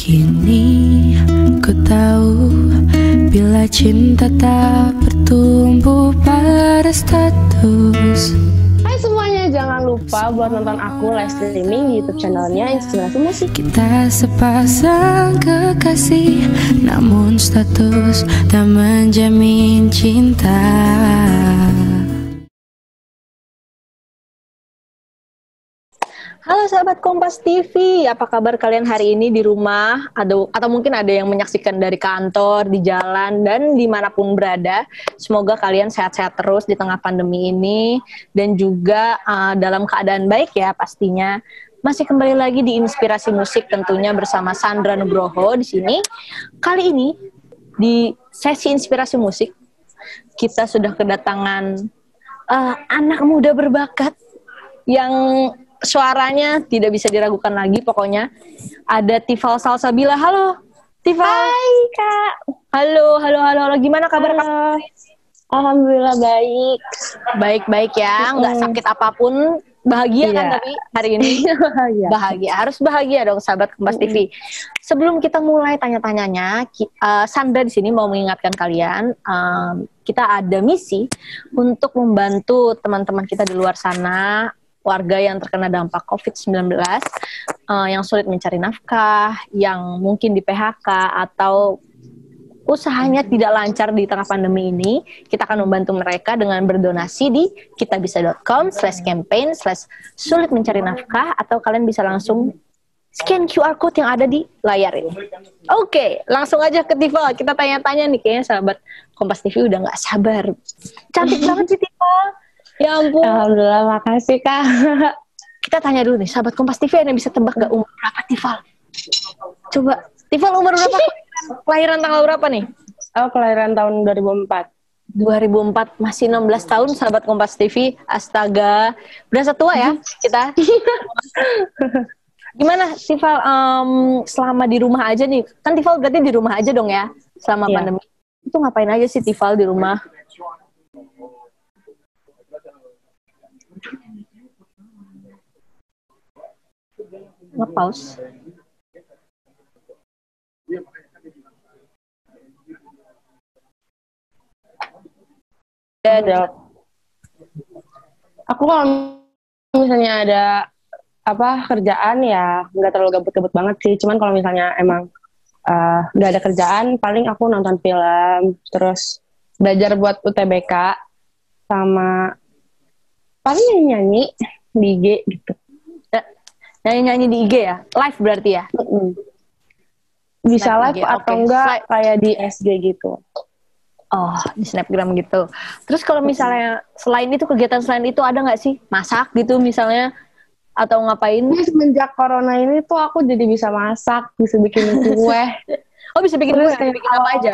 Kini ku tahu bila cinta tak bertumbuh pada status. Hai semuanya, jangan lupa buat nonton aku live streaming di YouTube channelnya Inspirasi Musik. Kita sepasang kekasih, namun status tak menjamin cinta. Halo sahabat Kompas TV, apa kabar kalian hari ini di rumah? Atau, atau mungkin ada yang menyaksikan dari kantor, di jalan, dan di mana pun berada. Semoga kalian sehat-sehat terus di tengah pandemi ini, dan juga uh, dalam keadaan baik ya pastinya. Masih kembali lagi di Inspirasi Musik tentunya bersama Sandra Nugroho di sini. Kali ini di sesi Inspirasi Musik, kita sudah kedatangan uh, anak muda berbakat yang suaranya tidak bisa diragukan lagi pokoknya. Ada Tifal Salsabila. Halo, Tifal. Hai, Kak. Halo, halo, halo, halo. Gimana kabar Halo. Alhamdulillah baik. Baik-baik ya, nggak sakit apa pun. Bahagia kan Iya. tapi hari ini? Iya. bahagia, harus bahagia dong sahabat Kompas TV. Sebelum kita mulai tanya-tanyanya, eh, Sandra di sini mau mengingatkan kalian, em, kita ada misi untuk membantu teman-teman kita di luar sana, warga yang terkena dampak COVID-19, eh, yang sulit mencari nafkah, yang mungkin di PHK atau usahanya tidak lancar di tengah pandemi ini, kita akan membantu mereka dengan berdonasi di kitabisa.com slash campaign slash sulit mencari nafkah atau kalian bisa langsung scan QR code yang ada di layar ini. Oke, langsung aja ke Tifa. Kita tanya-tanya nih, kayaknya sahabat Kompas TV udah nggak sabar. Cantik banget sih Tifa. Ya ampun. Alhamdulillah makasih, Kak. Kita tanya dulu nih, sahabat Kompas TV ada yang bisa tebak gak umur berapa Tifal? Coba, Tifal umur berapa? Kelahiran tanggal berapa nih? Oh, kelahiran tahun 2004. 2004 masih 16 tahun sahabat Kompas TV astaga berasa tua ya kita gimana Tifal em, selama di rumah aja nih kan Tifal berarti di rumah aja dong ya selama Iya. pandemi itu ngapain aja sih Tifal di rumah nge-pause Ya, ada. Aku kalau misalnya ada apa kerjaan ya nggak terlalu gabut-gabut banget sih. Cuman kalau misalnya emang eh, nggak ada kerjaan, paling aku nonton film, terus belajar buat UTBK sama paling nyanyi di IG gitu. Nyanyi-nyanyi di IG ya live berarti ya Mm-mm. Bisa Live live IG, atau oke. enggak Slide. kayak di SG gitu. Oh, di Snapgram gitu. Terus kalau misalnya selain itu kegiatan selain itu ada nggak sih masak gitu misalnya atau ngapain? Ini semenjak corona ini tuh aku jadi bisa masak, bisa bikin kue, Oh bisa bikin Terus kue, bikin apa aja?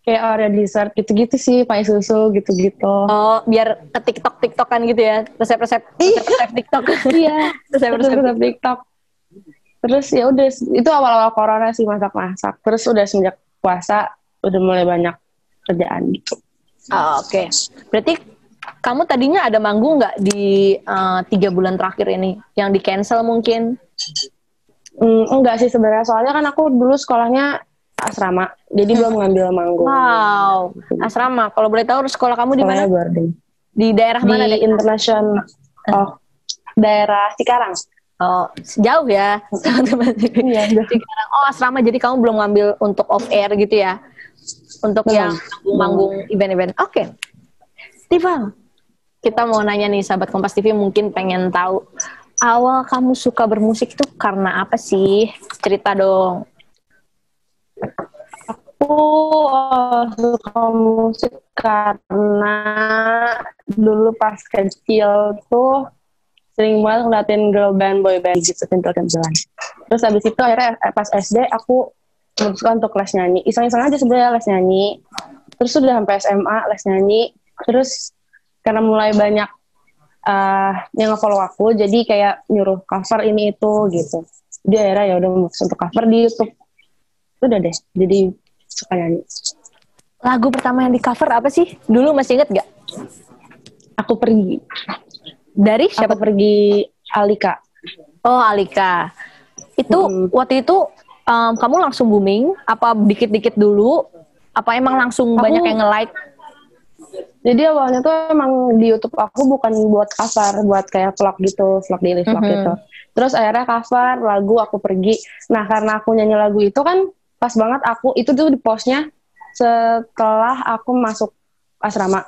Kayak Oreo dessert gitu-gitu sih, pakai susu gitu-gitu. Oh, biar ke TikTok TikTokan gitu ya, resep-resep resep TikTok. Iya, resep-resep. resep TikTok. Terus ya udah itu awal-awal corona sih masak-masak. Terus udah semenjak puasa udah mulai banyak kerjaan gitu. Oh, Oke, berarti kamu tadinya ada manggung nggak di eh, tiga bulan terakhir ini? Yang di cancel mungkin? Hmm, enggak sih sebenarnya soalnya kan aku dulu sekolahnya asrama, jadi belum ngambil manggung. Wow, asrama. Kalau boleh tahu sekolah kamu di mana? Boarding. Di daerah mana? Di internasional. Oh, daerah Cikarang. Oh, jauh ya. Iya. Cikarang. Oh, asrama. Jadi kamu belum ngambil untuk off air gitu ya? Untuk Belum. yang manggung event-event. Oke. Tifa, kita mau nanya nih, sahabat Kompas TV mungkin pengen tahu awal kamu suka bermusik itu karena apa sih? Cerita dong. Aku uh, suka musik karena dulu pas kecil tuh sering banget ngeliatin girl band, boy band gitu, kentil-kentilan. Terus habis itu akhirnya eh, pas SD aku memutuskan untuk les nyanyi. Iseng-iseng aja sebenarnya les nyanyi. Terus udah sampai SMA les nyanyi. Terus karena mulai banyak eh yang nge-follow aku, jadi kayak nyuruh cover ini itu gitu. Jadi akhirnya ya udah memutus untuk cover di YouTube. Udah deh, jadi suka nyanyi. Lagu pertama yang di cover apa sih? Dulu masih inget gak? Aku pergi. Dari siapa? Aku pergi Alika. Oh, Alika. Itu Mm-mm. waktu itu um, kamu langsung booming apa dikit-dikit dulu? Apa emang langsung Aku- banyak yang nge-like? Jadi awalnya tuh emang di YouTube aku bukan buat cover, buat kayak vlog gitu, vlog daily vlog Mhm. gitu. Terus akhirnya cover lagu aku pergi. Nah karena aku nyanyi lagu itu kan pas banget aku itu tuh di postnya setelah aku masuk asrama.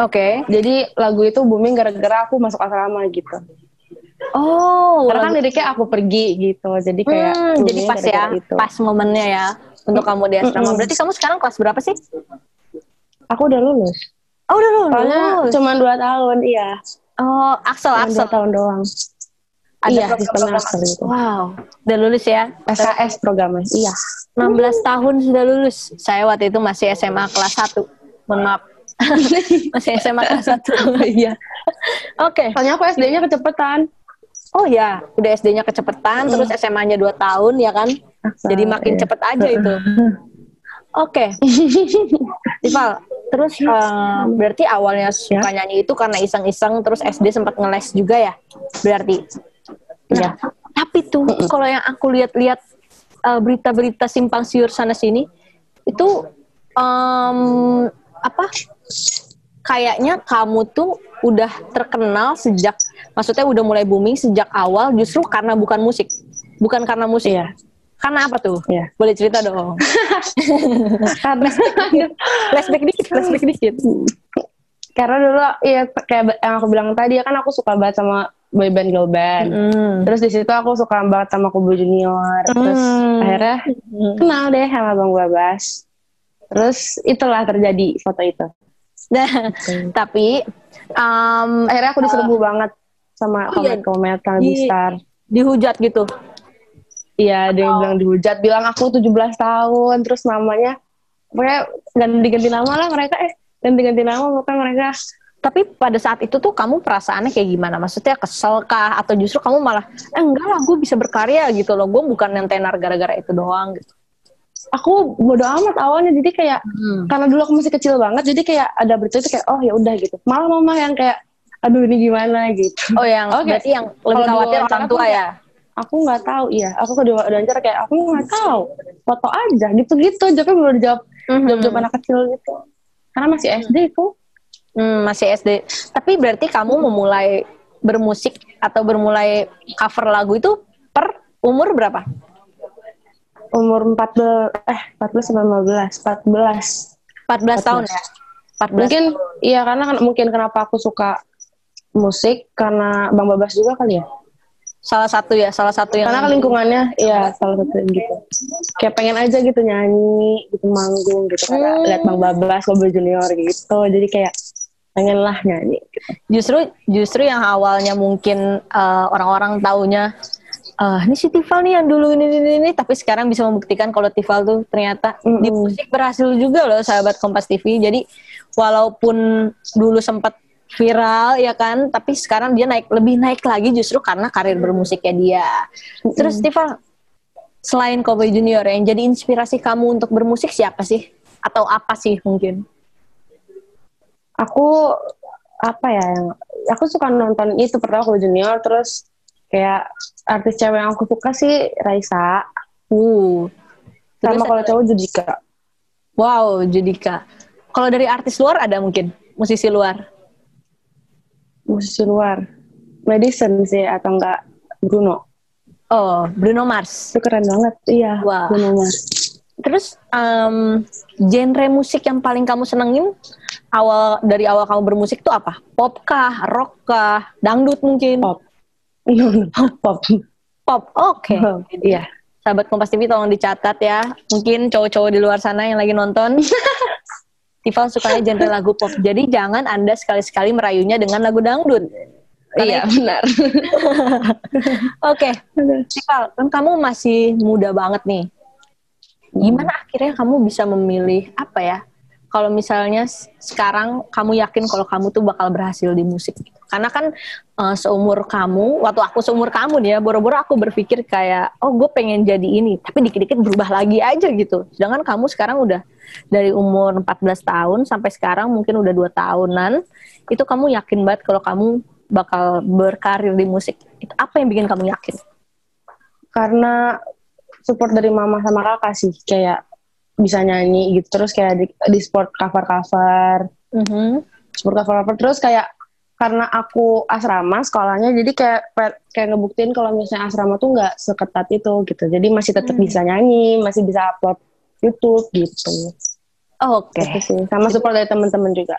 Oke. Jadi lagu itu booming gara-gara aku masuk asrama gitu. Oh, Karena kan liriknya aku pergi gitu. Jadi kayak Hmm, jadi pas ya, itu. pas momennya ya untuk kamu di asrama. Berarti kamu sekarang kelas berapa sih? Aku udah lulus. Oh, udah Soalnya lulus. cuma dua tahun, iya. Oh, Axel, Axel. dua tahun doang. Ada iya, sistemnya Axel itu. Wow, udah lulus ya? SKS programnya, iya. 16 tahun sudah lulus. Saya waktu itu masih SMA kelas 1. Mohon maaf. masih SMA kelas 1. Iya. Oke. Soalnya aku SD-nya kecepetan. Oh ya, udah SD-nya kecepetan, terus SMA-nya 2 tahun ya kan? Jadi makin Iya. cepet aja itu. Oke. Tival, terus eh, berarti awalnya suka nyanyi itu karena iseng-iseng, terus SD sempat ngeles juga ya? Berarti. Nah, tapi tuh kalau yang aku lihat-lihat eh, berita-berita simpang siur sana sini, itu em, apa? Kayaknya kamu tuh udah terkenal sejak, maksudnya udah mulai booming sejak awal justru karena bukan musik, bukan karena musik. Iya. Karena apa tuh? Iya. Boleh cerita dong. Karena flashback dikit, flashback dikit. karena dulu ya kayak yang aku bilang tadi ya kan aku suka banget sama boyband girl band. Hmm. Terus di situ aku suka banget sama Kubu Junior. Terus Hmm. akhirnya kenal deh sama Bang Babas. Terus itulah terjadi foto itu. Nah, tapi um, Akhirnya aku diserbu banget sama Oh, iya. komet-komet yang Di- besar. dihujat gitu. Iya, dia bilang dihujat, bilang aku 17 tahun, terus namanya, pokoknya ganti-ganti nama lah mereka, eh ganti-ganti nama bukan mereka. Tapi pada saat itu tuh kamu perasaannya kayak gimana? Maksudnya kesel kah? Atau justru kamu malah, eh enggak lah gue bisa berkarya gitu loh. Gue bukan yang tenar gara-gara itu doang gitu. Aku bodo amat awalnya, jadi kayak, Hmm. karena dulu aku masih kecil banget, jadi kayak ada berita itu kayak, oh ya udah gitu. Malah mama yang kayak, aduh ini gimana gitu. Oh yang Oke. berarti yang lebih khawatir orang tua ya? Aku nggak tahu, iya. Aku ke diwawancara kayak, aku nggak tahu. Foto aja, gitu-gitu. Jawabnya belum dijawab, Mhm. jawab-jawab anak kecil gitu. Karena masih SD itu. Hmm, masih SD. Tapi berarti kamu memulai bermusik atau bermulai cover lagu itu per umur berapa? Umur 14, eh 14 sama 15, 14. 14 tahun ya? 14 Mungkin iya karena kan mungkin kenapa aku suka musik karena Bang Babas juga kali ya. salah satu ya, salah satu yang Karena kan lingkungannya iya salah satu yang gitu. Kayak pengen aja gitu nyanyi, gitu manggung gitu. Karena Hmm. lihat Bang Babas, Bobo Junior gitu. Jadi kayak pengen lah nyanyi. Gitu. justru justru yang awalnya mungkin eh, orang-orang taunya eh ini si Tifal nih yang dulu ini, ini ini tapi sekarang bisa membuktikan kalau Tifal tuh ternyata di Mm-mm. musik berhasil juga loh sahabat Kompas TV jadi walaupun dulu sempat viral ya kan tapi sekarang dia naik lebih naik lagi justru karena karir bermusiknya dia terus Tifal selain Cowboy Junior yang jadi inspirasi kamu untuk bermusik siapa sih atau apa sih mungkin Aku apa ya yang aku suka nonton itu pertama Bobo Junior terus kayak artis cewek yang aku suka sih Raisa uh sama kalau cowok Judika. Wow, Judika. Kalau dari artis luar ada mungkin musisi luar. musisi luar. Madison sih atau enggak Bruno. Oh, Bruno Mars. Itu keren banget. Iya, Wah. Bruno Mars. Terus em, genre musik yang paling kamu senengin awal dari awal kamu bermusik tuh apa? Pop kah, rock kah, dangdut mungkin? Pop. Pop. Pop. Oke. Iya. Sahabat Kompas TV tolong dicatat ya. Mungkin cowok-cowok di luar sana yang lagi nonton. Tiffal sukanya genre lagu pop. Jadi jangan Anda sekali-sekali merayunya dengan lagu dangdut. Iya, benar. Oke, Tiffal, kan kamu masih muda banget nih. Gimana akhirnya kamu bisa memilih apa ya? Kalau misalnya sekarang kamu yakin kalau kamu tuh bakal berhasil di musik. Karena kan eh, seumur kamu, waktu aku seumur kamu nih ya, boro-boro aku berpikir kayak, oh gue pengen jadi ini. Tapi dikit-dikit berubah lagi aja gitu. Sedangkan kamu sekarang udah dari umur 14 tahun sampai sekarang mungkin udah dua tahunan. Itu kamu yakin banget kalau kamu bakal berkarir di musik? Itu apa yang bikin kamu yakin? Karena support dari mama sama kakak sih kayak bisa nyanyi gitu terus kayak di, di sport cover cover Mhm. sport cover cover terus kayak karena aku asrama sekolahnya jadi kayak kayak ngebuktiin kalau misalnya asrama tuh nggak seketat itu gitu jadi masih tetap Hmm. bisa nyanyi masih bisa upload YouTube gitu Oke. Gitu sih sama support dari teman-teman juga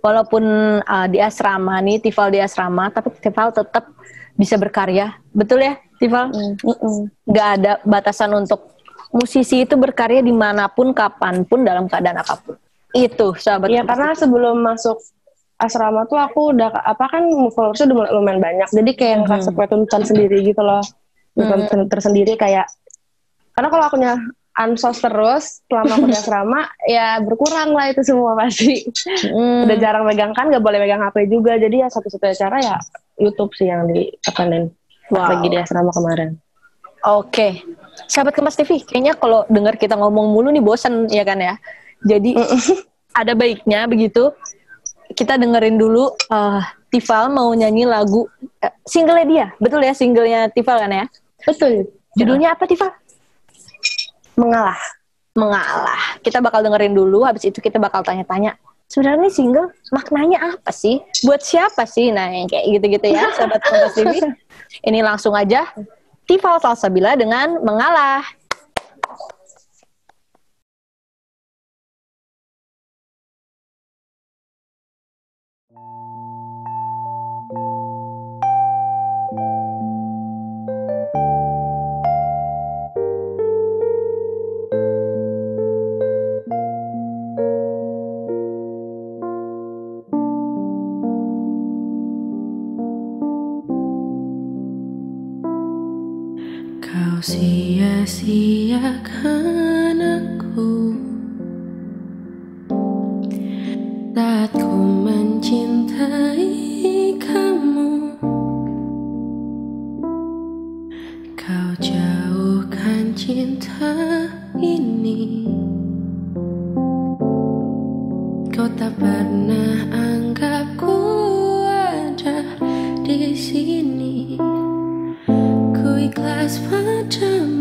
Walaupun uh, di asrama nih, Tifal di asrama, tapi Tifal tetap bisa berkarya. Betul ya, Tifal? Mm-mm. Nggak ada batasan untuk musisi itu berkarya di mana pun, kapan pun, dalam keadaan apa pun. Itu, sahabat. Iya karena sebelum masuk asrama tuh aku udah apa kan followersnya udah lumayan banyak jadi kayak Mhm. ngerasa punya tuntutan sendiri gitu loh tuntutan tersendiri kayak karena kalau akunya ansos terus selama aku di asrama ya berkurang lah itu semua pasti Hmm. udah jarang megang kan nggak boleh megang HP juga jadi ya satu-satunya cara ya YouTube sih yang ditekanin Wow. lagi di asrama kemarin Oke, sahabat Kemas TV, kayaknya kalau dengar kita ngomong mulu nih bosan ya kan ya. Jadi ada baiknya begitu kita dengerin dulu eh Tifal mau nyanyi lagu eh, singlenya dia, betul ya singlenya Tifal kan ya? betul Judulnya apa Tifal? mengalah Mengalah. Kita bakal dengerin dulu, habis itu kita bakal tanya-tanya. Sebenarnya single maknanya apa sih? Buat siapa sih? Nah, yang kayak gitu-gitu ya, sahabat Kompas TV. Ini langsung aja Tifal Salsabila dengan Mengalah. Sia-siakan aku. Saat ku mencintai kamu Kau jauhkan cinta ini. Kau tak pernah too.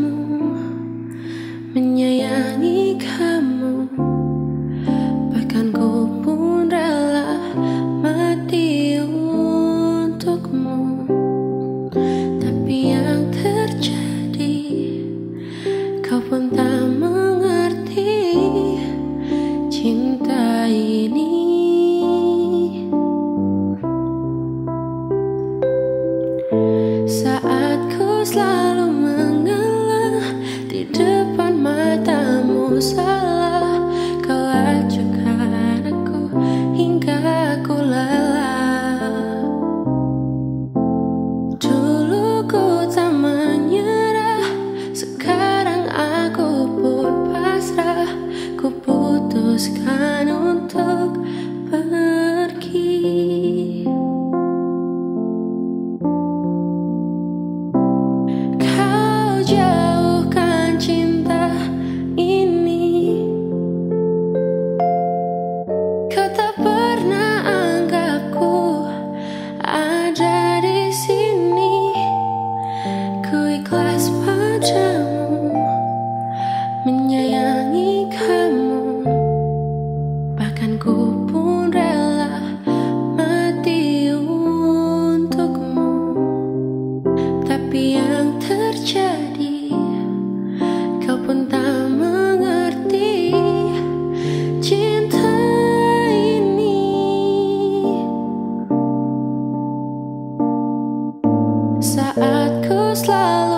Saat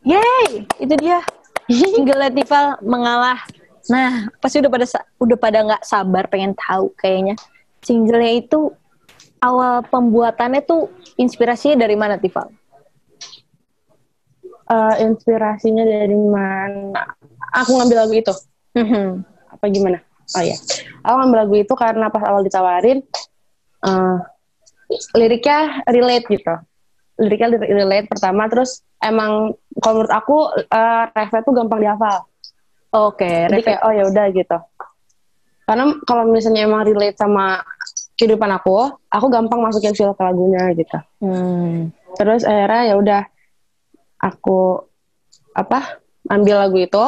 Yeay, itu dia. Single Tival mengalah. Nah, pasti udah pada udah pada nggak sabar pengen tahu kayaknya. Singlenya itu awal pembuatannya tuh inspirasinya dari mana Tival? Eh, inspirasinya dari mana? Aku ngambil lagu itu. Mhm. Apa gimana? Oh iya. Aku ngambil lagu itu karena pas awal ditawarin, eh, liriknya relate gitu. Liriknya li- relate pertama, terus emang kalau menurut aku uh, refnya tuh gampang dihafal. Oke, Jadi refleks. kayak oh ya udah gitu. Karena kalau misalnya emang relate sama kehidupan aku, aku gampang masukin feel ke lagunya gitu. Hmm. Terus akhirnya ya udah aku apa ambil lagu itu,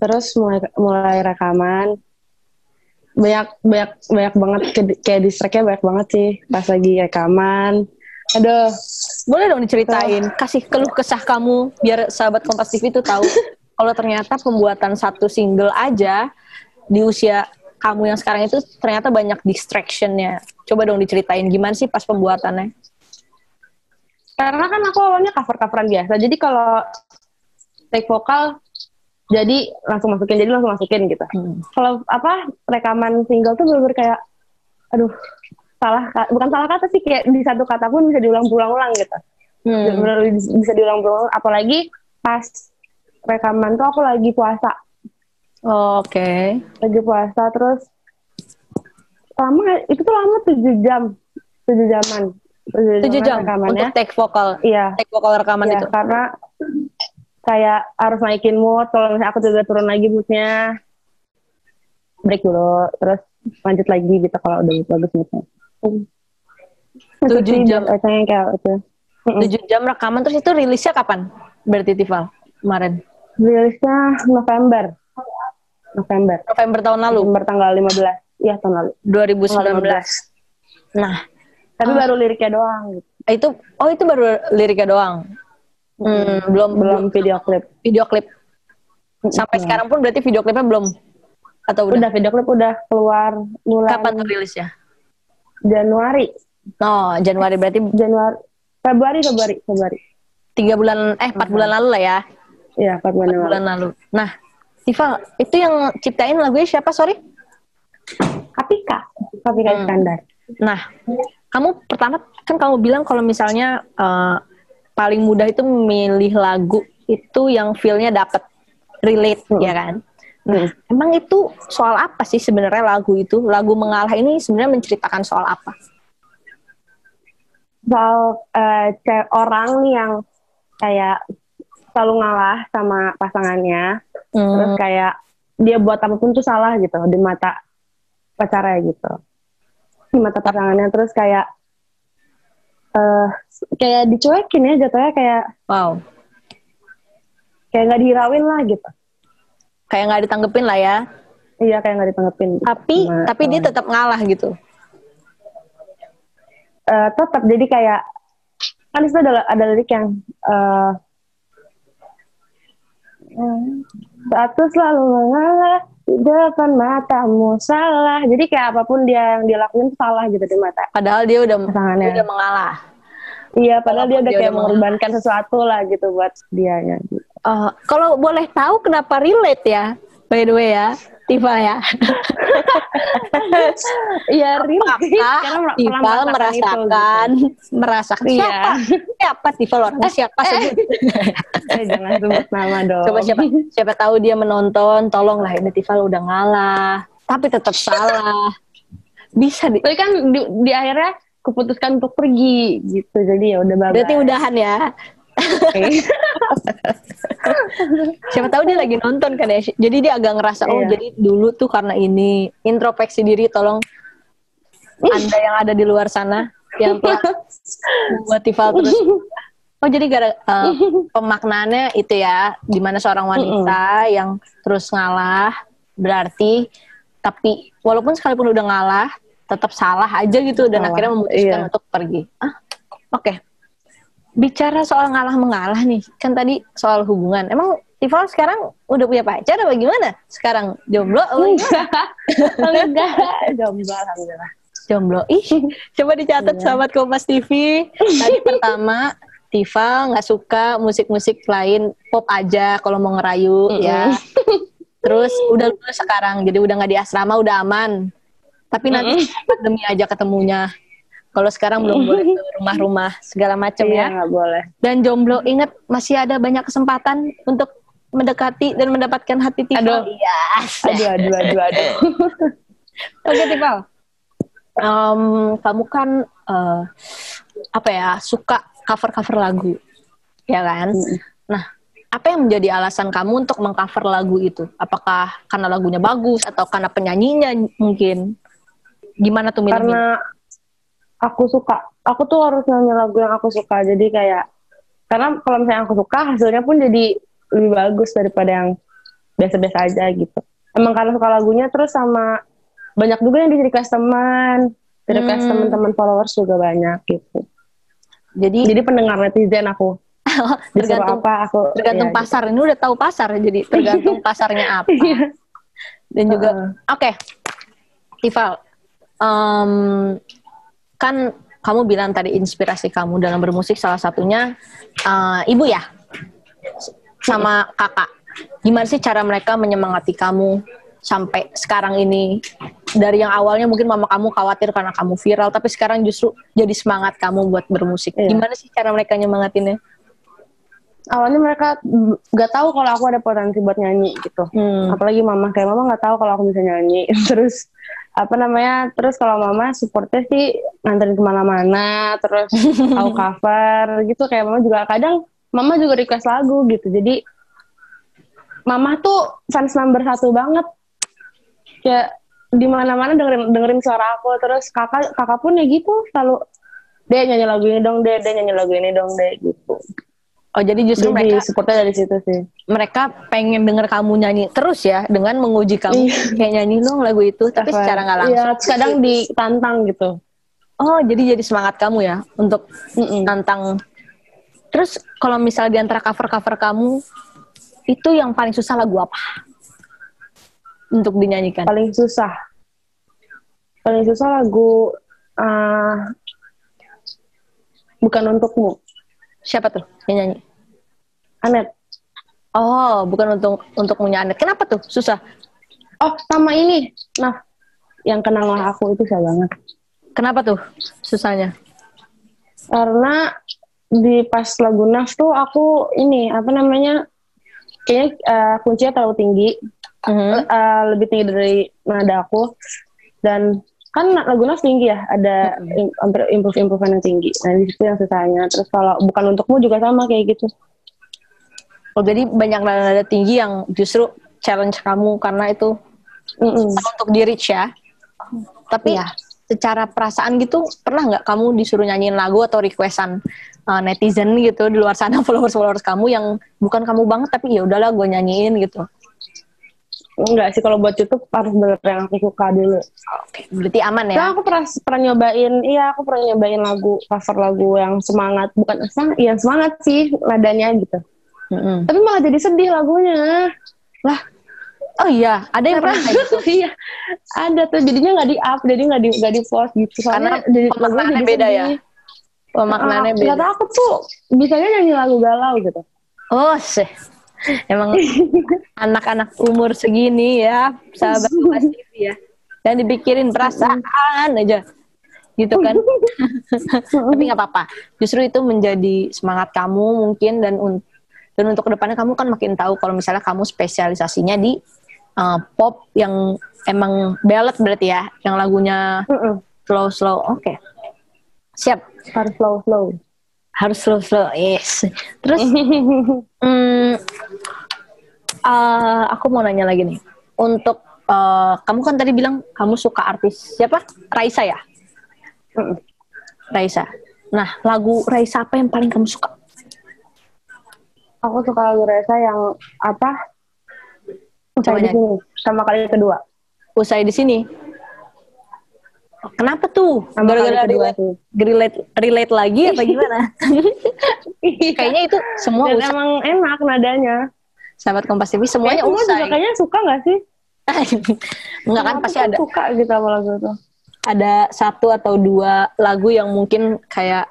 terus mulai mulai rekaman. Banyak banyak banyak banget kayak distractnya banyak banget sih pas lagi rekaman. Aduh, Boleh dong diceritain, kasih keluh kesah kamu biar sahabat Kompas TV itu tahu kalau ternyata pembuatan satu single aja di usia kamu yang sekarang itu ternyata banyak distractionnya. Coba dong diceritain gimana sih pas pembuatannya? karena kan aku awalnya cover-coveran biasa. Jadi kalau take vokal jadi langsung masukin, jadi langsung masukin gitu. Hmm. Kalau apa rekaman single tuh bener kayak aduh salah ka- bukan salah kata sih kayak di satu kata pun bisa diulang-ulang gitu. Hmm. Bisa diulang-ulang apalagi pas rekaman tuh aku lagi puasa. Oke. Lagi puasa terus lama itu tuh lama tujuh jam. tujuh jaman. Tujuh, jam rekamannya. untuk take vokal, Iya. take vokal rekaman Iya, itu. karena kayak harus naikin mood kalau misalnya aku juga turun lagi moodnya break dulu terus lanjut lagi gitu kalau udah bagus moodnya Tujuh jam. biasanya kayak itu. Tujuh jam rekaman terus itu rilisnya kapan? Berarti Tival kemarin rilisnya November November November tahun lalu November tanggal 15 iya tahun lalu 2019. Nah, tapi Ah. baru liriknya doang gitu. itu oh itu baru liriknya doang. Hmm, belum belum video klip video klip. Sampai Mm. sekarang pun berarti video klipnya belum atau udah? udah video klip udah keluar mulai Kapan rilisnya? Januari Oh, Januari berarti Januari Februari Februari Februari tiga bulan eh empat bulan lalu lah ya. Iya, empat bulan yang bulan lalu. lalu. Nah, Tival, itu yang ciptain lagunya siapa? Sorry. Kapika, Kapika Hmm. Iskandar. Nah, kamu pertama kan kamu bilang kalau misalnya eh, paling mudah itu memilih lagu itu yang feel-nya dapet relate Hmm. ya kan. Hmm. emang itu soal apa sih sebenarnya lagu itu? Lagu mengalah ini sebenarnya menceritakan soal apa? Soal ce- orang nih yang kayak selalu ngalah sama pasangannya, terus Hmm, kayak dia buat apa pun tuh salah gitu di mata pacarnya gitu, di mata pasangannya, terus kayak eh kayak dicuekin ya jatuhnya kayak wow, kayak nggak dihirauin lah gitu. Kayak nggak ditanggepin lah ya. Iya kayak nggak ditanggepin. Tapi Sama, tapi dia eh, tetap ngalah gitu. eh, tetap jadi kayak kan itu ada ada lirik yang eh satu selalu mengalah di depan matamu salah jadi kayak apa pun dia yang dia lakuin salah gitu di mata Padahal dia udah pasangannya dia udah mengalah. iya padahal dia Walaupun udah dia kayak udah mengorbankan sesuatu lah gitu buat dia ya Eh, kalau boleh tahu kenapa relate ya? By the way ya, Tifa ya. iya real Apakah Tifa merasakan merasakan Iya. siapa? Siapa Tifa orangnya siapa saja? eh, jangan sebut nama dong Coba siapa siapa tahu dia menonton, tolonglah ini Tifa udah ngalah, tapi tetap salah. Bisa di, tapi kan di, di akhirnya keputuskan untuk pergi gitu jadi ya udah bye berarti udahan ya. Siapa tahu dia lagi nonton kan ya. Jadi dia agak ngerasa oh Iya. jadi dulu tuh karena ini introspeksi diri tolong Anda yang ada di luar sana yang telah membuat Tifal terus Oh jadi gara eh, pemaknaannya itu ya di mana seorang wanita yang terus ngalah berarti tapi walaupun sekalipun udah ngalah tetap salah aja gitu dan Salah, akhirnya memutuskan iya. untuk pergi. Ah oke. Bicara soal ngalah mengalah nih kan tadi soal hubungan. Emang Tival sekarang udah punya pacar apa gimana? Sekarang jomblo? Oh, enggak enggak jomblo alhamdulillah jomblo. Ih, coba dicatat Iya. sahabat Kompas TV. Tadi pertama Tifa nggak suka musik-musik lain pop aja kalau mau ngerayu Mm-mm. ya. Terus udah lulus sekarang, jadi udah nggak di asrama, udah aman. Tapi nanti pandemi aja ketemunya. Kalau sekarang belum boleh ke rumah-rumah segala macam Iya, ya. boleh. Dan jomblo ingat masih ada banyak kesempatan untuk mendekati dan mendapatkan hati Tifa. Aduh. Iya. Aduh, aduh, aduh, aduh. Oke Tifa. Em, kamu kan eh, apa ya suka cover-cover lagu, ya kan? Mm. Nah, apa yang menjadi alasan kamu untuk mengcover lagu itu? Apakah karena lagunya bagus atau karena penyanyinya mungkin? Gimana tuh milih? Karena aku suka. Aku tuh harus nyanyi lagu yang aku suka. Jadi kayak karena kalau misalnya aku suka hasilnya pun jadi lebih bagus daripada yang biasa-biasa aja gitu. Emang karena suka lagunya terus sama banyak juga yang request teman, di request Hmm. teman-teman followers juga banyak gitu. Jadi Jadi pendengar netizen aku. Disuruh tergantung apa aku tergantung iya, pasar. Ini udah tahu pasar, jadi tergantung pasarnya apa. Iya. Dan juga Heeh. Oke, Tival, em, kan kamu bilang tadi inspirasi kamu dalam bermusik salah satunya eh, ibu ya, sama kakak. Gimana sih cara mereka menyemangati kamu sampai sekarang ini? Dari yang awalnya mungkin mama kamu khawatir karena kamu viral, tapi sekarang justru jadi semangat kamu buat bermusik. Iya. Gimana sih cara mereka nyemangatinnya? awalnya mereka nggak tahu kalau aku ada potensi buat nyanyi gitu. Hmm. apalagi mama kayak mama nggak tahu kalau aku bisa nyanyi terus apa namanya terus kalau mama supportnya sih nganterin ke mana-mana terus aku cover gitu kayak mama juga kadang mama juga request lagu gitu. Jadi mama tuh fans number satu banget. Kayak di mana-mana dengerin dengerin suara aku terus kakak kakak pun ya gitu selalu deh nyanyi lagu ini dong deh deh nyanyi lagu ini dong deh gitu Oh jadi justru jadi mereka supportnya dari situ sih mereka pengen denger kamu nyanyi terus ya dengan menguji kamu Iya. kayak nyanyi dong lagu itu tapi secara nggak langsung. Iya, kadang ditantang gitu. Oh jadi jadi semangat kamu ya untuk Mm-mm. tantang. Terus kalau misal di antara cover-cover kamu itu yang paling susah lagu apa untuk dinyanyikan? Paling susah. Paling susah lagu eh, bukan untukmu. Siapa tuh yang nyanyi? Anet. Oh bukan untuk untuk Anet. Kenapa tuh susah? Oh, sama ini. Nah, yang kenanglah aku itu susah banget. Kenapa tuh susahnya? Karena di pas lagu Naf tuh aku ini apa namanya? Kayaknya eh, kuncinya terlalu tinggi. Mhm. eh, lebih tinggi dari nada aku dan kan lagu Nas tinggi ya ada hampir improve improvean yang tinggi nah di situ yang susahnya terus kalau bukan untukmu juga sama kayak gitu Oh jadi banyak nada-nada tinggi yang justru challenge kamu karena itu Mm-mm. untuk di reach ya. Tapi ya, secara perasaan gitu, pernah nggak kamu disuruh nyanyiin lagu atau requestan uh, netizen gitu di luar sana followers-followers kamu yang bukan kamu banget tapi ya udahlah gue nyanyiin gitu. Enggak sih kalau buat YouTube harus bener yang aku suka dulu Oke, berarti aman ya. Nah, aku pernah pernah nyobain iya aku pernah nyobain lagu cover lagu yang semangat bukan semangat yang semangat sih nadanya gitu Mm-mm. tapi malah jadi sedih lagunya Lah, oh iya, ada yang pernah kayak gitu. iya ada tuh jadinya nggak di up jadi nggak di nggak di post gitu Karena Soalnya jadi pemaknaannya beda ya? sedih. Pemaknaannya Ah, beda. Kata aku tuh bisanya nyanyi lagu galau gitu. Oh, sih. Emang anak-anak umur segini ya, sahabat TV ya. Dan dipikirin perasaan aja. Gitu kan. Tapi nggak apa-apa. Justru itu menjadi semangat kamu mungkin dan un- dan untuk ke depannya kamu kan makin tahu kalau misalnya kamu spesialisasinya di uh, pop yang emang ballad berarti ya, yang lagunya slow slow. Oke. Siap. Harus slow slow. Harus slow slow. Yes. Terus Hmm, eh, aku mau nanya lagi nih. Untuk eh, kamu kan tadi bilang kamu suka artis siapa? Raisa ya? Mm-mm. Raisa. Nah, lagu Raisa apa yang paling kamu suka? Aku suka lagu Reza yang apa? Coba Usai di nyanyi. sini. Sama kali kedua. Usai di sini. Kenapa tuh? Gara-gara kedua relate, relate, relate lagi apa gimana? Kayaknya itu semua Dan usai. emang enak nadanya. Sahabat Kompas TV semuanya Kayaknya semua juga usai. kayaknya suka gak sih? Enggak kan pasti ada Suka gitu sama lagu itu. ada satu atau dua lagu yang mungkin kayak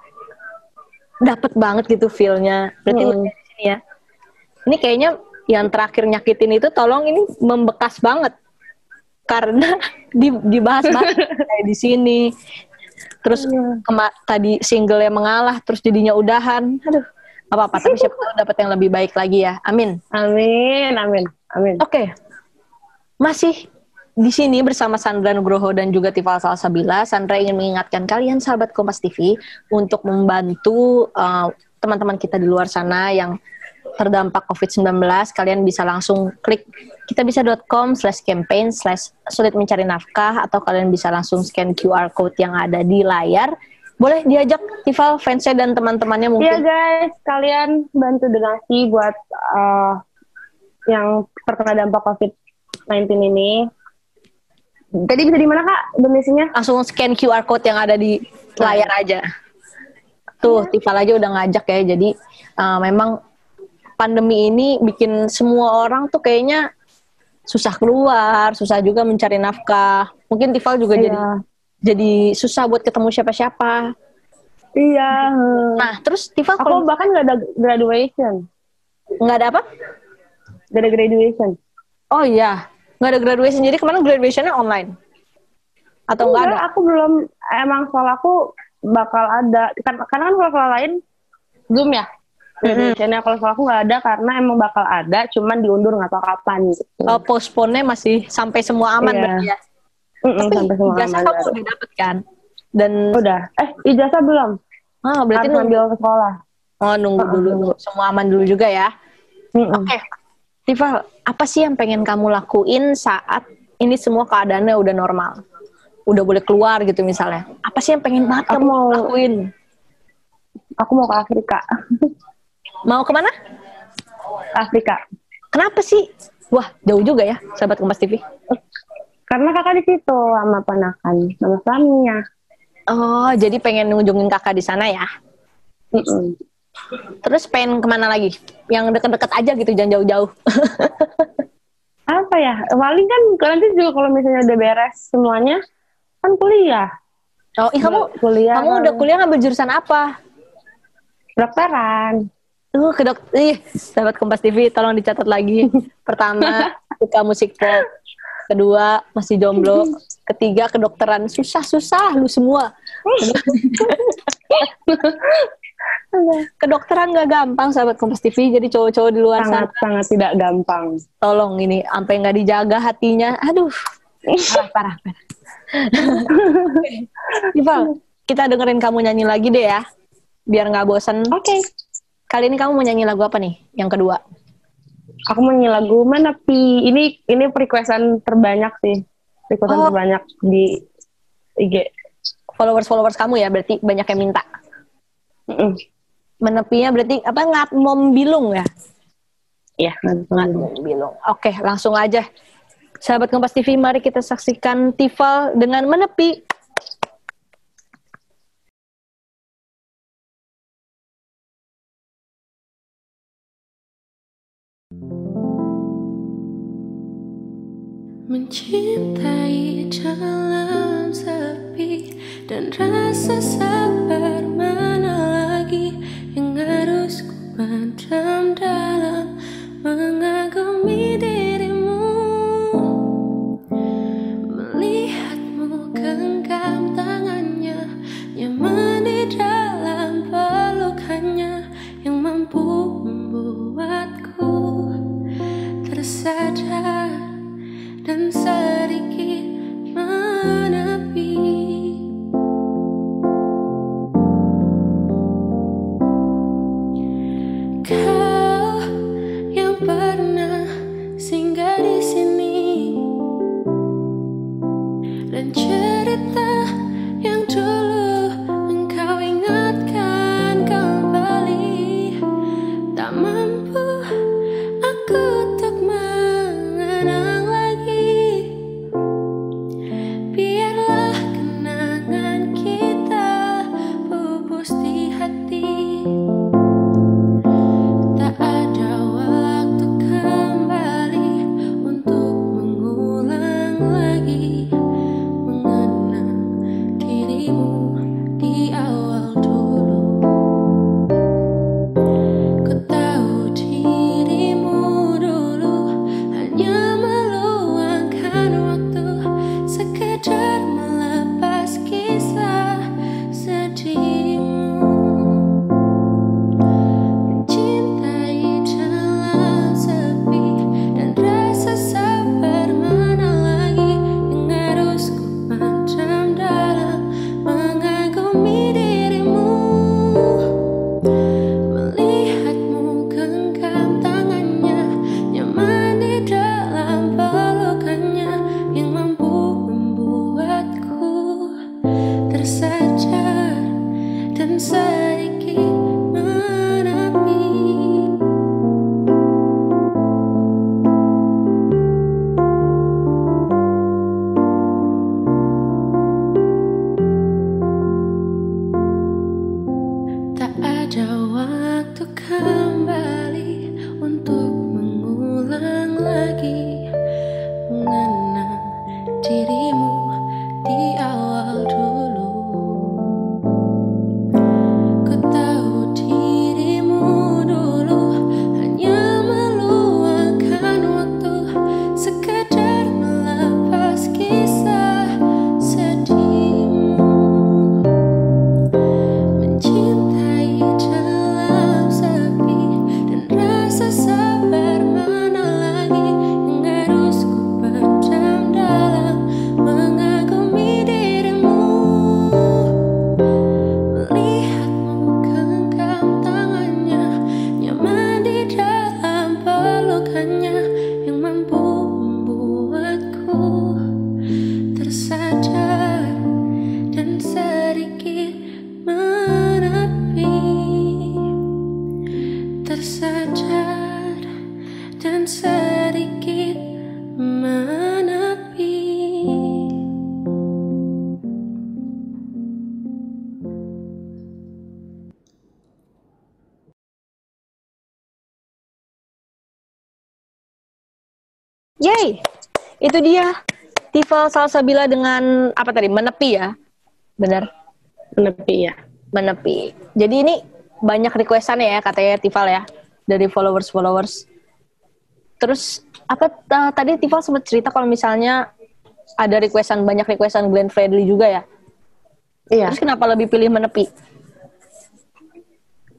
dapet banget gitu feelnya. Berarti Hmm. di sini ya. Ini kayaknya yang terakhir nyakitin itu tolong ini membekas banget karena di, dibahas banget kayak di sini. Terus Iya. kema- tadi single yang mengalah, terus jadinya udahan. Aduh, apa-apa. Tapi siapa tahu dapat yang lebih baik lagi ya. Amin. Amin, amin, amin. Oke, masih di sini bersama Sandra Nugroho dan juga Tifal Salsabila. Sandra ingin mengingatkan kalian sahabat Kompas TV untuk membantu uh, teman-teman kita di luar sana yang terdampak COVID-19. Kalian bisa langsung klik kitabisa.com slash campaign slash sulit mencari nafkah atau kalian bisa langsung scan QR code yang ada di layar. Boleh diajak Tifal, fansnya dan teman-temannya Iya mungkin. guys, kalian bantu donasi buat eh, yang terkena dampak COVID-19 ini. Tadi bisa di mana kak donasinya? langsung scan QR code yang ada di layar aja. Tuh, Tifal aja udah ngajak ya. Jadi uh, memang pandemi ini bikin semua orang tuh kayaknya susah keluar, susah juga mencari nafkah. Mungkin Tifal juga jadi Iya. jadi susah buat ketemu siapa-siapa. Iya. Nah, terus Tifal Aku kalau bahkan nggak ada graduation, nggak ada apa? nggak ada graduation. Oh iya, nggak ada graduation. Jadi kemarin graduationnya online atau nggak ada? Enggak, aku belum emang soal aku bakal ada Kan- karena kan kalau sekolah lain zoom ya graduationnya kalau sekolah aku nggak ada karena emang bakal ada cuman diundur nggak tahu kapan gitu Oh, postpone-nya masih sampai semua aman Iya. berarti ya. Mm-mm, Tapi ijazah kamu udah dapet kan? Dan udah eh ijazah belum ah, berarti harus nunggu, ambil ke sekolah oh, nunggu Ah, dulu, semua aman dulu juga ya. Oke, Tifa, apa sih yang pengen kamu lakuin saat ini semua keadaannya udah normal? Udah boleh keluar gitu misalnya. Apa sih yang pengen banget Aku kamu mau- lakuin? aku mau ke Afrika Mau ke mana? Ke Afrika Kenapa sih? Wah, jauh juga ya, sahabat Kompas TV. Karena kakak di situ sama ponakan sama suaminya Oh, jadi pengen ngunjungin kakak di sana ya? Mm-mm. Terus pengen ke mana lagi? Yang deket-deket aja gitu, jangan jauh-jauh. apa ya paling kan nanti juga kalau misalnya udah beres semuanya kan kuliah oh, ih kamu kuliah kamu udah kuliah ngambil jurusan apa? kedokteran Uh, ke dok, ih, sahabat Kompas TV, tolong dicatat lagi. Pertama, suka musik pop. Kedua, masih jomblo. Ketiga, kedokteran. Susah-susah lu semua. kedokteran gak gampang, sahabat Kompas TV. Jadi cowok-cowok di luar sana, sangat sangat tidak gampang tolong ini. Sampai nggak dijaga hatinya. Aduh, parah, parah. parah. Ival, kita dengerin kamu nyanyi lagi deh ya. Biar nggak bosen. oke Kali ini kamu mau nyanyi lagu apa nih? Yang kedua. Aku mau nyanyi lagu mana pi ini ini requestan terbanyak sih requestan Oh. terbanyak di IG followers-followers kamu ya berarti banyak yang minta. Mm-mm. Menepinya berarti apa ngat mom bilung ya? Iya, Ngat mom bilung. Oke, langsung aja. Sahabat Kompas TV, mari kita saksikan Tifal dengan menepi. Mencintai dalam menepi Yay! Itu dia Tifel Salsabila dengan apa tadi? Menepi ya? Benar. Menepi ya. Menepi. Jadi ini banyak requestan ya katanya Tifal ya dari followers-followers. Terus apa uh, tadi Tival sempat cerita kalau misalnya ada requestan banyak requestan Glenn Fredly juga ya? Iya. Terus kenapa lebih pilih menepi?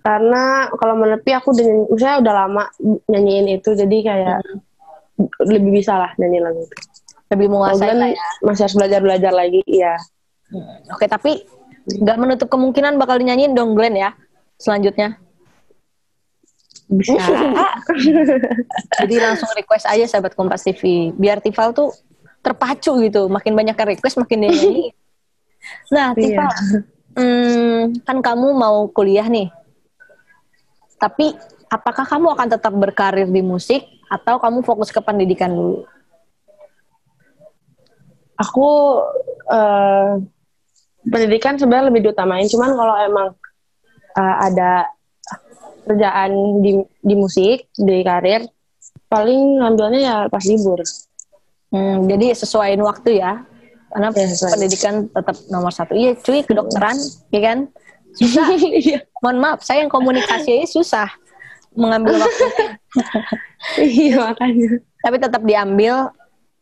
Karena kalau menepi aku nyanyi, saya udah lama nyanyiin itu jadi kayak lebih bisa lah nyanyi lagu itu. Lebih menguasai Glenn lah ya. masih harus belajar-belajar lagi, iya. Oke, tapi nggak menutup kemungkinan bakal dinyanyiin dong Glenn ya selanjutnya. Bisa. Jadi langsung request aja sahabat Kompas TV. Biar Tival tuh terpacu gitu. Makin banyak yang request makin dia nyanyi. Nah, Iya. Tival, hmm, kan kamu mau kuliah nih. Tapi apakah kamu akan tetap berkarir di musik atau kamu fokus ke pendidikan dulu? aku eh, pendidikan sebenarnya lebih diutamain cuman kalau emang eh, ada kerjaan di di musik di karir paling ngambilnya ya pas libur Hmm, jadi sesuaiin waktu ya. Karena Ya, sesuai. pendidikan tetap nomor satu. Iya cuy, kedokteran, ya kan? Susah. iya Mohon maaf, saya yang komunikasi susah mengambil waktu. iya makanya Tapi tetap diambil,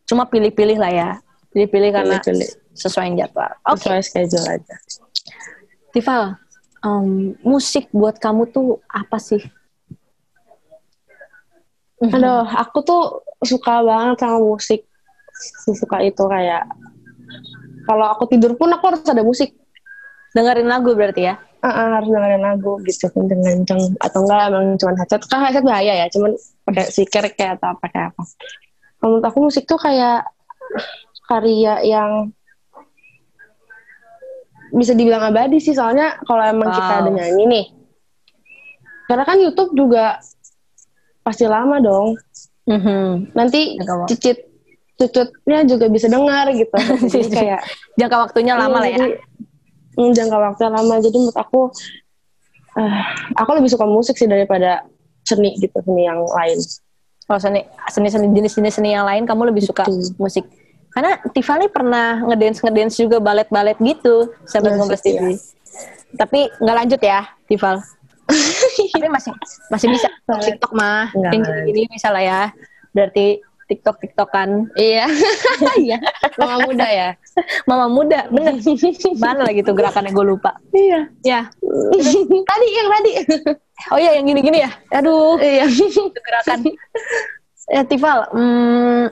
cuma pilih-pilih lah ya. Pilih-pilih karena Pilih-pilih. sesuai jadwal. Oke, sesuai schedule aja Tival, em, musik buat kamu tuh apa sih? aduh aku tuh suka banget sama musik. Suka itu kayak kalau aku tidur pun aku harus ada musik. Dengerin lagu berarti ya? Ah, ah, harus dengerin lagu gitu kenceng-kenceng atau enggak emang cuma headset. Kan headset bahaya ya cuman pakai speaker kayak atau pakai apa. Menurut aku musik tuh kayak karya yang bisa dibilang abadi sih soalnya kalau emang kita Wow. ada nyanyi nih karena kan YouTube juga pasti lama dong Mhm. nanti Jangka cicit cucutnya juga bisa dengar gitu jadi kayak Jangka waktunya lama lah ya? jadi, hmm, jangka waktu lama jadi menurut aku eh, aku lebih suka musik sih daripada seni gitu seni yang lain Kalau seni, seni-seni jenis-jenis seni yang lain, kamu lebih suka Betul. musik. Karena Tiffany pernah ngedance ngedance juga balet-balet gitu, sahabat sih, TV. Tapi nggak lanjut ya, Tival. Tapi masih masih bisa TikTok mah, yang gini bisa lah ya. Berarti TikTok TikTokan. iya Iya, mama muda ya mama muda, bener. Mana lagi tuh gerakannya gue lupa. iya Ya, tadi yang tadi oh iya yang gini-gini ya. Aduh, iya gerakan. Ya Tival, hmm,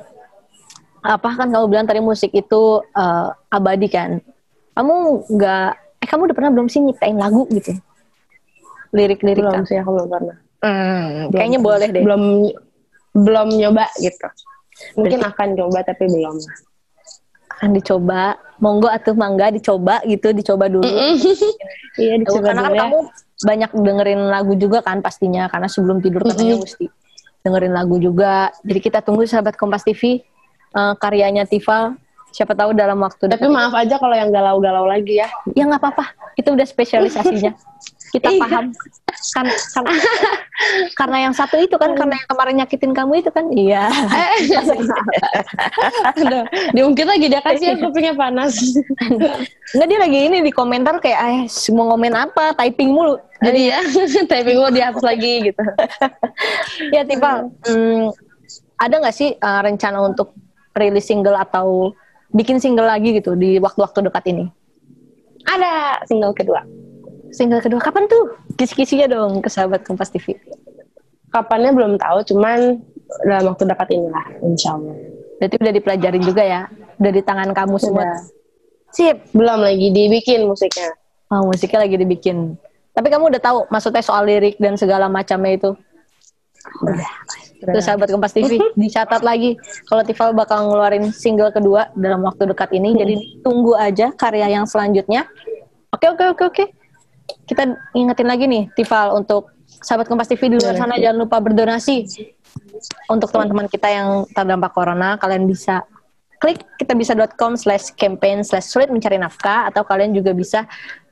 apa kan kamu bilang tadi musik itu eh, abadi kan? Kamu nggak, eh kamu udah pernah belum sih nyiptain lagu gitu? Lirik-lirik belum kan? sih aku belum pernah Hmm, Belum kayaknya boleh deh. belum belum nyoba gitu mungkin akan coba tapi belum Akan dicoba, monggo atau mangga dicoba gitu, dicoba dulu. iya dicoba karena kan dulu ya kamu banyak dengerin lagu juga kan pastinya, karena sebelum tidur katanya mesti dengerin lagu juga. Jadi kita tunggu sahabat Kompas TV eh, karyanya Tival. Siapa tahu dalam waktu tapi dekat. maaf aja kalau yang galau-galau lagi ya. Ya nggak apa-apa. Itu udah spesialisasinya. Kita Iya. paham. Kan, kan. Karena yang satu itu kan karena yang kemarin nyakitin kamu itu kan. Iya. Aduh, diungkit lagi dia kasih kupingnya panas. Nggak dia lagi ini di komentar kayak eh mau ngomen apa? Typing mulu. Jadi ya typing gue dihapus lagi gitu. Ya Tifa hmm, ada nggak sih eh, rencana untuk rilis single atau bikin single lagi gitu di waktu-waktu dekat ini? Ada single kedua. Single kedua kapan tuh? Kisi-kisinya dong ke sahabat Kompas TV kapannya belum tahu cuman dalam waktu dekat inilah insya Allah. Berarti udah dipelajarin juga ya? Udah di tangan kamu semua? Udah. sip belum lagi dibikin musiknya. Oh, musiknya lagi dibikin. Tapi kamu udah tahu maksudnya soal lirik dan segala macamnya itu. udah Terus sahabat Kompas TV dicatat lagi kalau Tival bakal ngeluarin single kedua dalam waktu dekat ini. Jadi tunggu aja karya yang selanjutnya. Oke oke oke oke. Kita ingetin lagi nih Tival untuk sahabat Kompas TV di luar sana jangan lupa berdonasi untuk teman-teman kita yang terdampak corona. Kalian bisa klik kitabisa.com slash campaign slash sulit mencari nafkah atau kalian juga bisa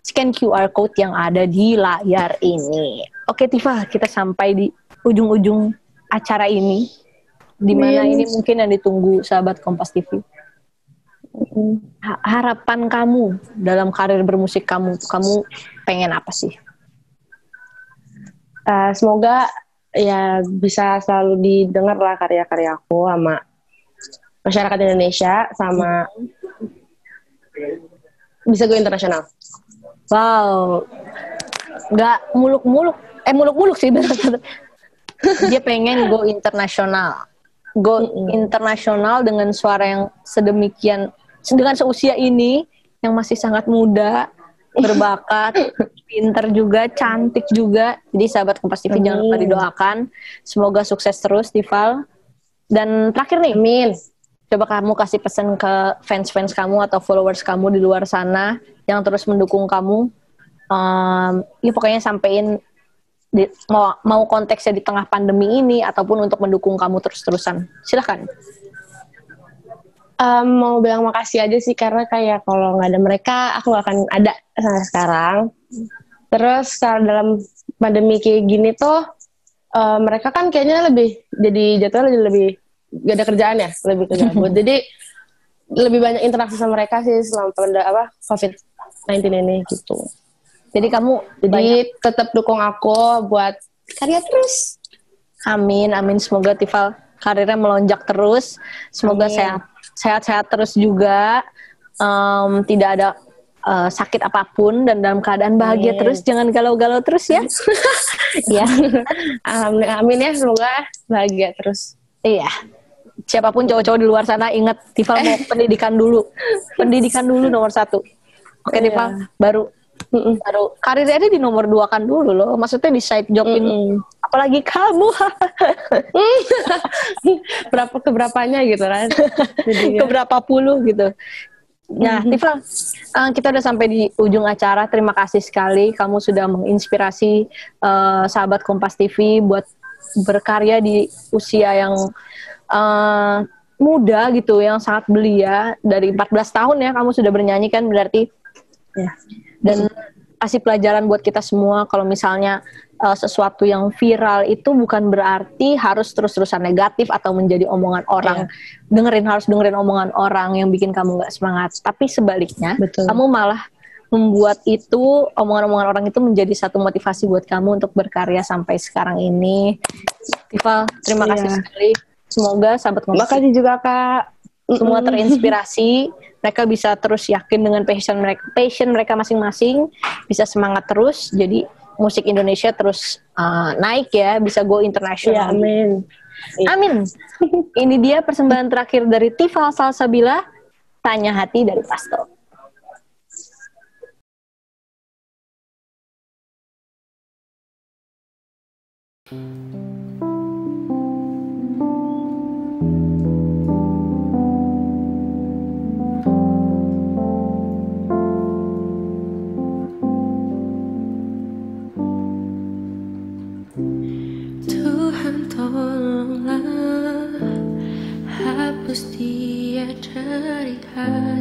scan QR code yang ada di layar ini. Oke Tifa, kita sampai di ujung-ujung acara ini. di mana ini mungkin yang ditunggu sahabat Kompas TV. Ha- Harapan kamu dalam karir bermusik kamu, kamu pengen apa sih? Eh, semoga ya bisa selalu didengar lah karya-karya aku sama masyarakat Indonesia sama bisa go internasional. Wow, nggak muluk-muluk, eh muluk-muluk sih. Dia pengen go internasional, go internasional dengan suara yang sedemikian, dengan seusia ini yang masih sangat muda, berbakat, pinter juga, cantik juga. Jadi sahabat Kompas TV jangan lupa Amin. didoakan, semoga sukses terus, Tival. Dan terakhir nih, Amin. coba kamu kasih pesan ke fans-fans kamu atau followers kamu di luar sana yang terus mendukung kamu. Um, ya pokoknya sampein di- mau mau konteksnya di tengah pandemi ini ataupun untuk mendukung kamu terus-terusan. Silahkan. Em, mau bilang makasih aja sih karena kayak kalau nggak ada mereka aku akan ada sampai sekarang. Terus kalau dalam pandemi kayak gini tuh eh, mereka kan kayaknya lebih jadi jatuhnya lebih, lebih gak ada kerjaan ya lebih ke gabut. jadi lebih banyak interaksi sama mereka sih selama apa covid 19 ini gitu. Jadi kamu Jadi tetap dukung aku buat karya terus. amin amin semoga Tival karirnya melonjak terus. Semoga Amin. sehat sehat-sehat terus juga. Em, tidak ada eh, sakit apa pun dan dalam keadaan bahagia Amin. terus. Jangan galau-galau terus ya. Ya, amin, amin ya semoga bahagia terus. Iya. Siapa pun cowok-cowok di luar sana ingat Tival mau pendidikan dulu. Pendidikan dulu nomor satu. Oke Iya. Tival, baru Mm-mm. baru karirnya di nomor dua kan dulu loh. Maksudnya di side job ini. Mm-mm. Apalagi kamu berapa keberapanya gitu kan. Jadinya. ke berapa puluh gitu. Nah, Tival, eh, kita udah sampai di ujung acara. Terima kasih sekali kamu sudah menginspirasi eh, sahabat Kompas TV buat berkarya di usia yang eh, muda gitu, yang sangat belia. Dari 14 tahun ya kamu sudah bernyanyi kan berarti. Ya. Dan kasih pelajaran buat kita semua kalau misalnya eh, sesuatu yang viral itu bukan berarti harus terus-terusan negatif atau menjadi omongan orang. Dengerin harus dengerin omongan orang yang bikin kamu nggak semangat. Tapi sebaliknya, Betul. kamu malah membuat itu omongan-omongan orang itu menjadi satu motivasi buat kamu untuk berkarya sampai sekarang ini. Tival, terima Iya. kasih sekali. Semoga sahabat Makasih juga Kak. semua terinspirasi mereka bisa terus yakin dengan passion mereka passion mereka masing-masing bisa semangat terus. Jadi musik Indonesia terus uh, naik ya bisa go Iya, internasional amin. amin. Ini dia persembahan terakhir dari Tifa Salsabila tanya hati dari Pasto. Tuhan dari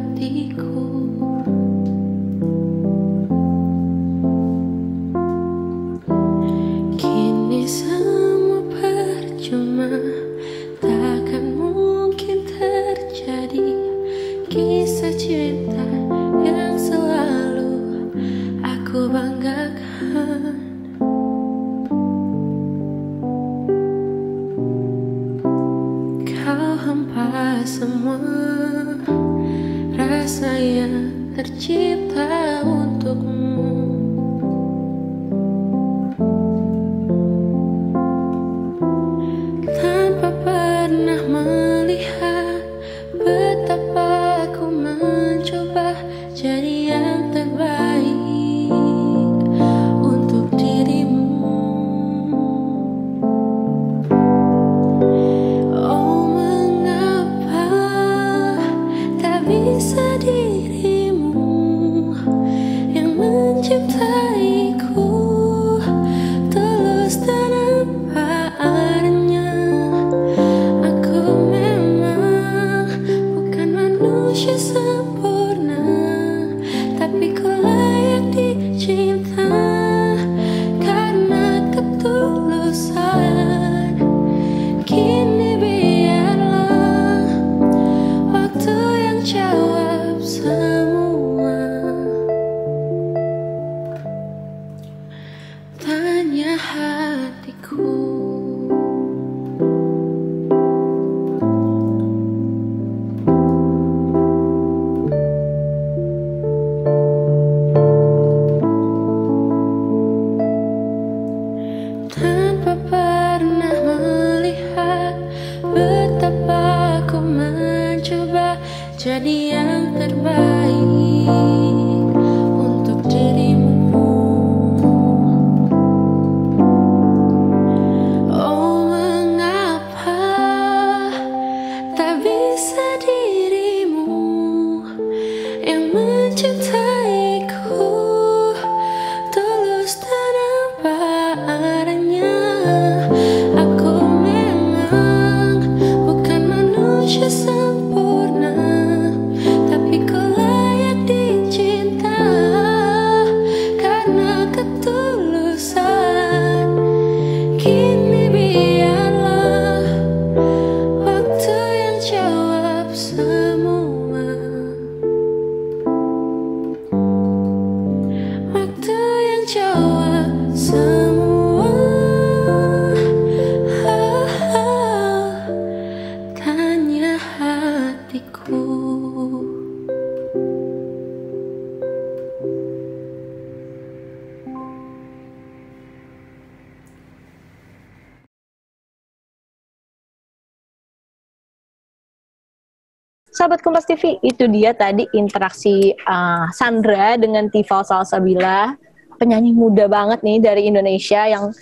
Sahabat Kompas TV, itu dia tadi interaksi uh, Sandra dengan Tifal Salsabila, penyanyi muda banget nih dari Indonesia yang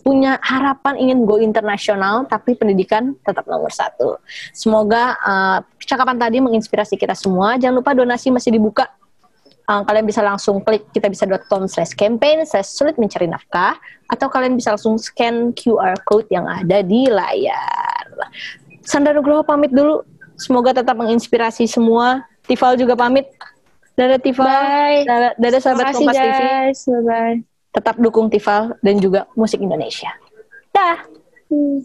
punya harapan ingin go internasional, tapi pendidikan tetap nomor satu. Semoga uh, percakapan tadi menginspirasi kita semua. Jangan lupa donasi masih dibuka. Uh, kalian bisa langsung klik kitabisa.com slash campaign slash sulit mencari nafkah, atau kalian bisa langsung scan QR code yang ada di layar. Sandra Nugroho pamit dulu. Semoga tetap menginspirasi semua. Tifal juga pamit. Dadah Tifal. Bye. Dadah, dadah sahabat Kompas TV. guys. Bye bye. Tetap dukung Tifal dan juga musik Indonesia. Dah. Hmm.